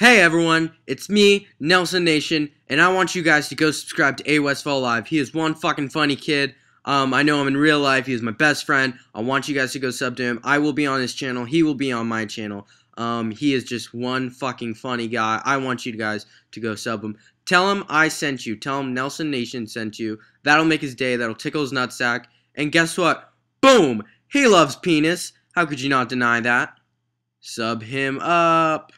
Hey everyone, it's me, Nelson Nation, and I want you guys to go subscribe to A Westfall Live. He is one fucking funny kid. Um, I know him in real life. He is my best friend. I want you guys to go sub to him. I will be on his channel. He will be on my channel. Um, he is just one fucking funny guy. I want you guys to go sub him. Tell him I sent you. Tell him Nelson Nation sent you. That'll make his day. That'll tickle his nutsack. And guess what? Boom! He loves penis. How could you not deny that? Sub him up.